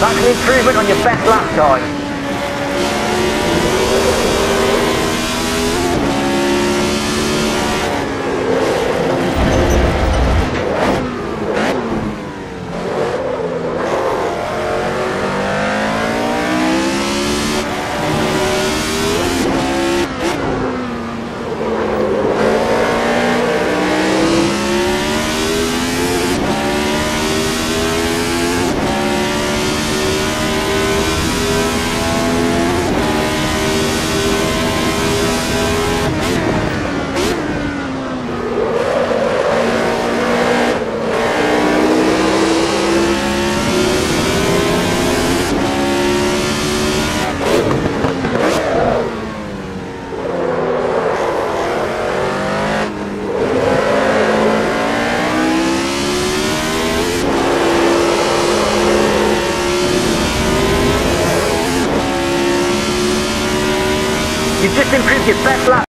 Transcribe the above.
That's an improvement on your best lap time. You've just improved your best lap